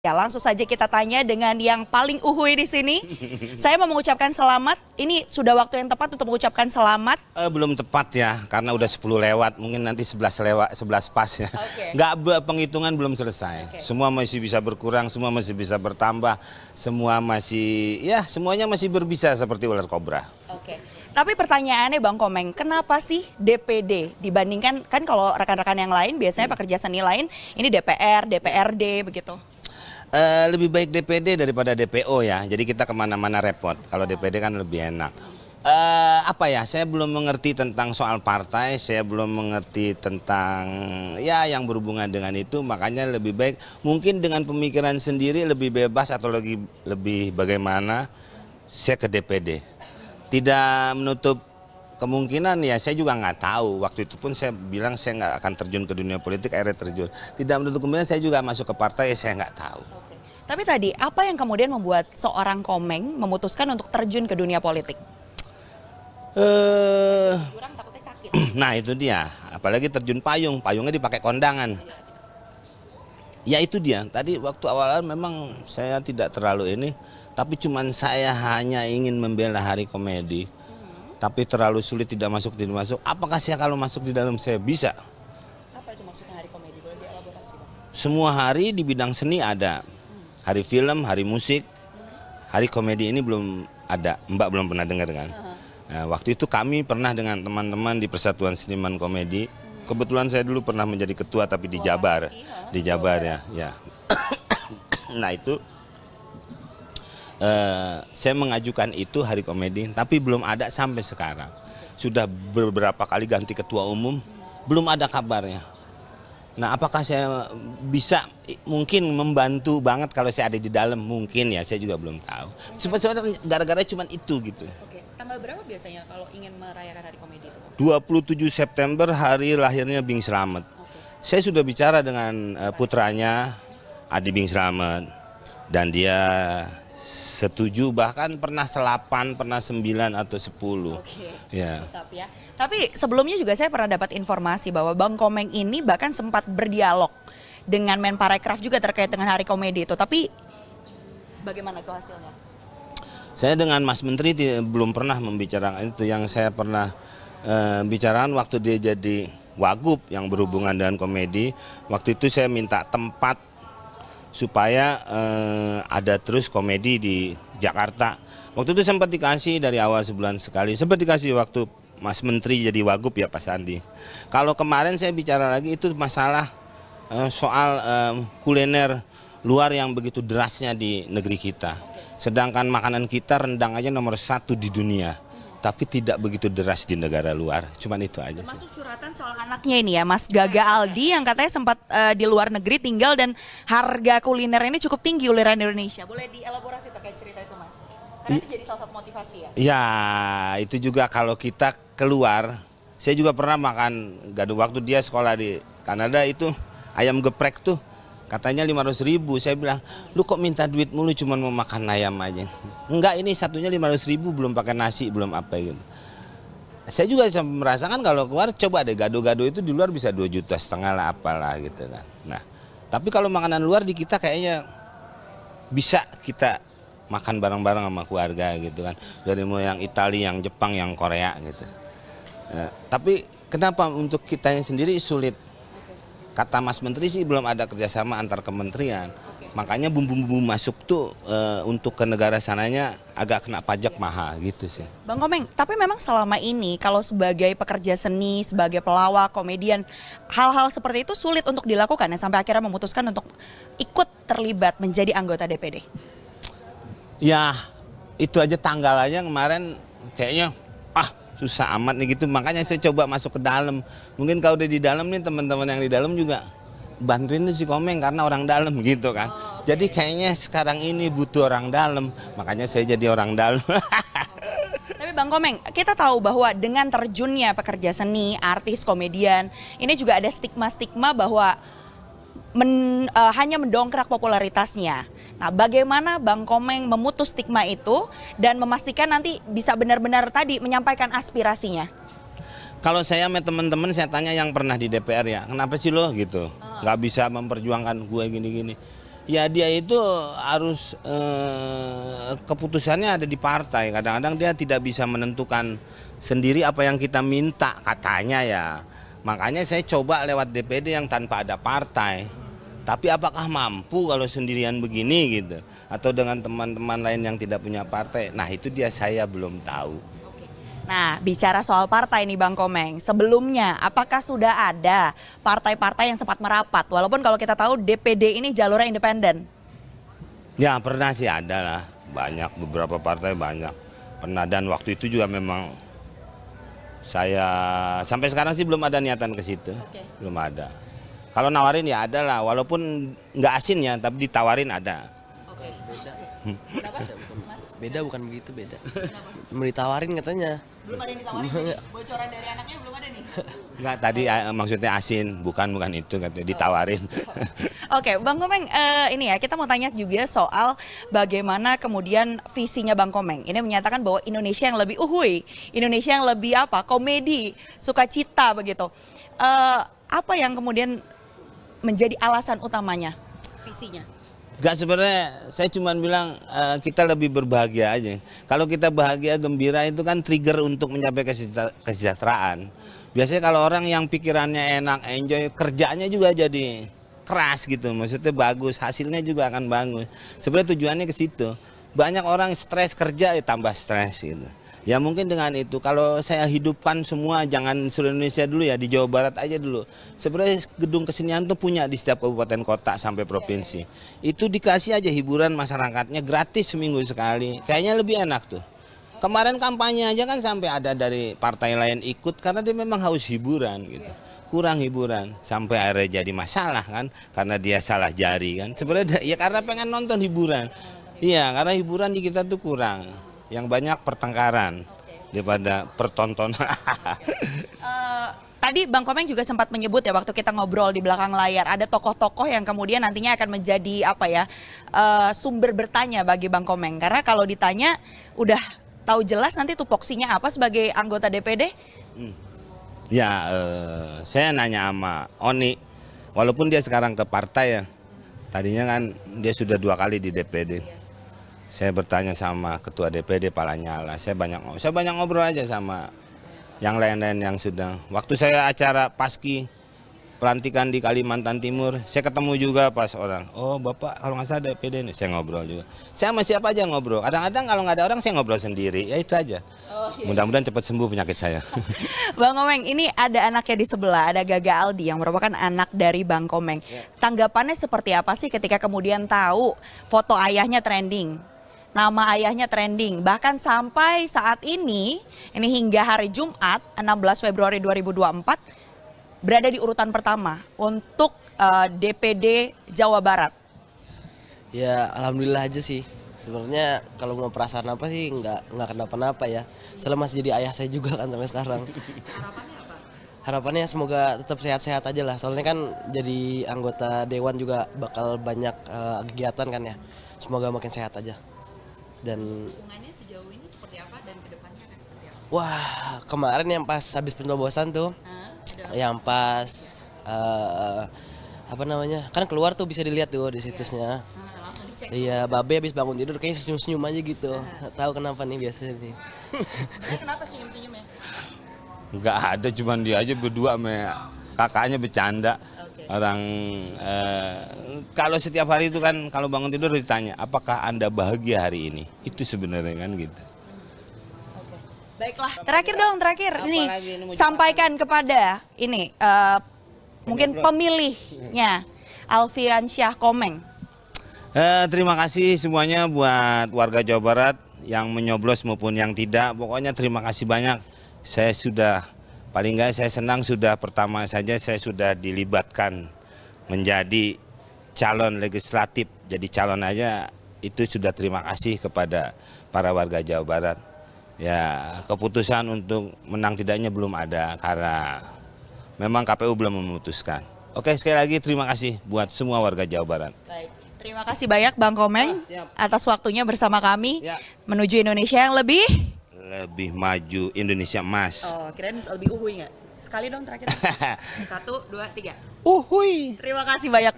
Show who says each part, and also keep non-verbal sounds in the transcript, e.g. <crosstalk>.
Speaker 1: Ya, langsung saja kita tanya dengan yang paling uhui di sini. Saya mau mengucapkan selamat. Ini sudah waktu yang tepat untuk mengucapkan selamat.
Speaker 2: Eh, belum tepat ya, karena udah 10 lewat, mungkin nanti 11 lewat, 11 pas ya.
Speaker 1: Oke.
Speaker 2: Nggak penghitungan belum selesai.
Speaker 1: Oke.
Speaker 2: Semua masih bisa berkurang, semua masih bisa bertambah, semua masih ya semuanya masih berbisa seperti ular kobra.
Speaker 1: Oke. Tapi pertanyaannya Bang Komeng, kenapa sih DPD dibandingkan kan kalau rekan-rekan yang lain biasanya pekerja seni lain ini DPR, DPRD begitu.
Speaker 2: Eh, lebih baik DPD daripada DPO ya, jadi kita ke mana-mana repot. Kalau DPD kan lebih enak. Eh, apa ya? Saya belum mengerti tentang soal partai, saya belum mengerti tentang ya yang berhubungan dengan itu. Makanya lebih baik mungkin dengan pemikiran sendiri lebih bebas atau lagi lebih bagaimana saya ke DPD. Tidak menutup kemungkinan ya saya juga nggak tahu. Waktu itu pun saya bilang saya nggak akan terjun ke dunia politik, akhirnya terjun. Tidak menutup kemungkinan saya juga masuk ke partai, ya saya nggak tahu.
Speaker 1: Tapi tadi apa yang kemudian membuat seorang Komeng memutuskan untuk terjun ke dunia politik?
Speaker 2: Eh, <clears throat> nah itu dia. Apalagi terjun payung, payungnya dipakai kondangan. Ya itu dia. Tadi waktu awal memang saya tidak terlalu ini, tapi cuman saya hanya ingin membela hari komedi. Tapi terlalu sulit tidak masuk tidak masuk. Apakah saya kalau masuk di dalam saya bisa?
Speaker 1: Apa itu maksudnya hari komedi? Boleh dielaborasi Bang?
Speaker 2: Semua hari di bidang seni ada. Hari film, hari musik, hari komedi ini belum ada. Mbak belum pernah dengar kan? Nah, waktu itu kami pernah dengan teman-teman di Persatuan Seniman Komedi. Kebetulan saya dulu pernah menjadi ketua tapi di Jabar, di Jabar ya. ya. <coughs> nah itu eh, saya mengajukan itu hari komedi, tapi belum ada sampai sekarang. Sudah beberapa kali ganti ketua umum, belum ada kabarnya. Nah, apakah saya bisa mungkin membantu banget kalau saya ada di dalam? Mungkin ya, saya juga belum tahu. Sebenarnya gara-gara cuma itu gitu.
Speaker 1: Oke. Tanggal berapa biasanya kalau ingin merayakan hari komedi itu? Bang?
Speaker 2: 27 September hari lahirnya Bing Slamet. Saya sudah bicara dengan eh, putranya Adi Bing Slamet dan dia setuju bahkan pernah selapan, pernah sembilan atau sepuluh.
Speaker 1: Oke.
Speaker 2: Ya.
Speaker 1: Ya. Tapi sebelumnya juga saya pernah dapat informasi bahwa Bang Komeng ini bahkan sempat berdialog dengan Menparekraf juga terkait dengan hari komedi itu. Tapi bagaimana itu hasilnya?
Speaker 2: Saya dengan Mas Menteri belum pernah membicarakan itu yang saya pernah eh, bicarakan waktu dia jadi wagub yang berhubungan dengan komedi. Waktu itu saya minta tempat supaya eh, ada terus komedi di Jakarta. Waktu itu sempat dikasih dari awal sebulan sekali. Sempat dikasih waktu Mas Menteri jadi wagub ya Pak Sandi. Kalau kemarin saya bicara lagi itu masalah eh, soal eh, kuliner luar yang begitu derasnya di negeri kita. Sedangkan makanan kita rendang aja nomor satu di dunia. Tapi tidak begitu deras di negara luar. Cuman itu aja sih.
Speaker 1: Masuk curhatan soal anaknya ini ya, Mas Gaga Aldi yang katanya sempat eh, di luar negeri tinggal dan harga kuliner ini cukup tinggi uliran Indonesia. Boleh dielaborasi terkait cerita itu, Mas? Karena itu jadi salah satu motivasi ya.
Speaker 2: Ya, itu juga kalau kita keluar, saya juga pernah makan gaduh waktu dia sekolah di Kanada itu ayam geprek tuh katanya 500 ribu. Saya bilang, lu kok minta duit mulu cuma mau makan ayam aja. Enggak, ini satunya 500 ribu belum pakai nasi, belum apa gitu. Saya juga merasakan kalau keluar coba deh gado-gado itu di luar bisa 2 juta setengah lah apalah gitu kan. Nah, tapi kalau makanan luar di kita kayaknya bisa kita makan bareng-bareng sama keluarga gitu kan dari mulai yang Italia, yang Jepang, yang Korea gitu. Eh, tapi kenapa untuk kita yang sendiri sulit? Kata Mas Menteri sih belum ada kerjasama antar kementerian. Makanya bumbu-bumbu masuk tuh eh, untuk ke negara sananya agak kena pajak mahal gitu sih.
Speaker 1: Bang Komeng, tapi memang selama ini kalau sebagai pekerja seni, sebagai pelawak, komedian, hal-hal seperti itu sulit untuk dilakukan ya sampai akhirnya memutuskan untuk ikut terlibat menjadi anggota DPD.
Speaker 2: Ya itu aja tanggal aja kemarin kayaknya ah susah amat nih gitu. Makanya saya coba masuk ke dalam. Mungkin kalau udah di dalam nih teman-teman yang di dalam juga bantuin si Komeng karena orang dalam <laughs> gitu kan. Jadi kayaknya sekarang ini butuh orang dalam. Makanya saya jadi orang dalam. <laughs>
Speaker 1: Tapi Bang Komeng, kita tahu bahwa dengan terjunnya pekerja seni, artis, komedian, ini juga ada stigma-stigma bahwa men- eh, hanya mendongkrak popularitasnya. Nah, bagaimana Bang Komeng memutus stigma itu dan memastikan nanti bisa benar-benar tadi menyampaikan aspirasinya?
Speaker 2: Kalau saya sama teman-teman saya tanya yang pernah di DPR ya, kenapa sih lo gitu? Nggak bisa memperjuangkan gue gini-gini. ya dia itu harus eh, keputusannya ada di partai. Kadang-kadang dia tidak bisa menentukan sendiri apa yang kita minta katanya ya. Makanya saya coba lewat DPD yang tanpa ada partai. Tapi apakah mampu kalau sendirian begini gitu? Atau dengan teman-teman lain yang tidak punya partai? Nah itu dia saya belum tahu.
Speaker 1: Nah, bicara soal partai nih Bang Komeng, sebelumnya apakah sudah ada partai-partai yang sempat merapat? Walaupun kalau kita tahu DPD ini jalurnya independen.
Speaker 2: Ya pernah sih ada lah, banyak beberapa partai banyak. Pernah dan waktu itu juga memang saya sampai sekarang sih belum ada niatan ke situ, belum ada. Kalau nawarin ya ada lah, walaupun nggak asin ya, tapi ditawarin ada.
Speaker 1: Oke.
Speaker 3: beda
Speaker 1: Kenapa?
Speaker 3: beda bukan
Speaker 1: Mas,
Speaker 3: beda bukan begitu beda mau ditawarin katanya
Speaker 1: belum ada yang ditawarin jadi <laughs> bocoran dari anaknya belum ada nih.
Speaker 2: Nggak tadi eh, maksudnya asin, bukan bukan itu katanya ditawarin. <laughs>
Speaker 1: Oke, Bang Komeng, eh, ini ya kita mau tanya juga soal bagaimana kemudian visinya Bang Komeng. Ini menyatakan bahwa Indonesia yang lebih uhui, Indonesia yang lebih apa? Komedi, sukacita begitu. Eh, apa yang kemudian menjadi alasan utamanya visinya?
Speaker 2: Gak sebenarnya saya cuma bilang eh, kita lebih berbahagia aja. Kalau kita bahagia gembira itu kan trigger untuk mencapai kesejahter- kesejahteraan. Biasanya kalau orang yang pikirannya enak, enjoy, kerjanya juga jadi keras gitu. Maksudnya bagus, hasilnya juga akan bagus. Sebenarnya tujuannya ke situ. Banyak orang stres kerja ya tambah stres gitu. Ya mungkin dengan itu kalau saya hidupkan semua jangan seluruh Indonesia dulu ya di Jawa Barat aja dulu. Sebenarnya gedung kesenian tuh punya di setiap kabupaten kota sampai provinsi. Itu dikasih aja hiburan masyarakatnya gratis seminggu sekali. Kayaknya lebih enak tuh. Kemarin kampanye aja kan sampai ada dari partai lain ikut karena dia memang haus hiburan gitu. Kurang hiburan sampai akhirnya jadi masalah kan karena dia salah jari kan. Sebenarnya ya karena pengen nonton hiburan. Iya, karena hiburan di kita tuh kurang. Yang banyak pertengkaran daripada pertontonan. <laughs>
Speaker 1: Eh, tadi Bang Komeng juga sempat menyebut ya waktu kita ngobrol di belakang layar ada tokoh-tokoh yang kemudian nantinya akan menjadi apa ya eh, sumber bertanya bagi Bang Komeng karena kalau ditanya udah tahu jelas nanti tupoksinya apa sebagai anggota DPD
Speaker 2: Ya, eh, saya nanya sama Oni, walaupun dia sekarang ke partai ya, tadinya kan dia sudah dua kali di DPD. Saya bertanya sama ketua DPD Pak Lanyala, saya banyak saya banyak ngobrol aja sama yang lain-lain yang sudah. Waktu saya acara paski pelantikan di Kalimantan Timur, saya ketemu juga pas orang. Oh bapak kalau nggak salah DPD nih, saya ngobrol juga. Saya sama siapa aja ngobrol. Kadang-kadang kalau nggak ada orang saya ngobrol sendiri, ya itu aja. Mudah-mudahan cepat sembuh penyakit saya. <laughs>
Speaker 1: Bang Komeng ini ada anaknya di sebelah ada Gaga Aldi yang merupakan anak dari Bang Komeng tanggapannya seperti apa sih ketika kemudian tahu foto ayahnya trending nama ayahnya trending. Bahkan sampai saat ini ini hingga hari Jumat 16 Februari 2024 berada di urutan pertama untuk eh, DPD Jawa Barat.
Speaker 3: ya alhamdulillah aja sih. Sebenarnya kalau mau perasaan apa sih nggak nggak kenapa-napa ya. Soalnya masih jadi ayah saya juga kan sampai sekarang. Harapannya semoga tetap sehat-sehat aja lah. Soalnya kan jadi anggota dewan juga bakal banyak eh, kegiatan kan ya. Semoga makin sehat aja dan
Speaker 1: Hubungannya sejauh ini seperti apa dan ke depannya akan seperti apa?
Speaker 3: wah kemarin yang pas habis pencoblosan tuh yang pas eh, apa namanya kan keluar tuh bisa dilihat tuh di situsnya
Speaker 1: langsung dicek.
Speaker 3: iya babe habis bangun tidur kayak senyum senyum aja gitu Nggak tahu kenapa nih biasanya nih
Speaker 1: Kenapa senyum-senyumnya?
Speaker 2: Nggak ada, cuman dia aja berdua sama kakaknya bercanda.
Speaker 1: Oke.
Speaker 2: Orang eh, kalau setiap hari itu kan kalau bangun tidur ditanya, apakah anda bahagia hari ini? Itu sebenarnya kan gitu.
Speaker 1: Baiklah, terakhir dong, terakhir
Speaker 2: Apa
Speaker 1: ini sampaikan kepada ini eh, mungkin pemilihnya Alfian Syah Komeng.
Speaker 2: Eh, terima kasih semuanya buat warga Jawa Barat yang menyoblos maupun yang tidak. Pokoknya terima kasih banyak. Saya sudah paling nggak saya senang sudah pertama saja saya sudah dilibatkan menjadi calon legislatif. Jadi calon aja itu sudah terima kasih kepada para warga Jawa Barat. Ya keputusan untuk menang tidaknya belum ada karena memang KPU belum memutuskan. Oke sekali lagi terima kasih buat semua warga Jawa Barat.
Speaker 1: Baik, terima kasih banyak Bang Komeng
Speaker 2: siap.
Speaker 1: atas waktunya bersama kami
Speaker 2: Ya.
Speaker 1: menuju Indonesia yang lebih.
Speaker 2: Lebih maju Indonesia emas.
Speaker 1: Oh, kirain lebih uhui nggak? Sekali dong terakhir. <laughs> Satu, dua, tiga.
Speaker 2: Uhui.
Speaker 1: Terima kasih banyak.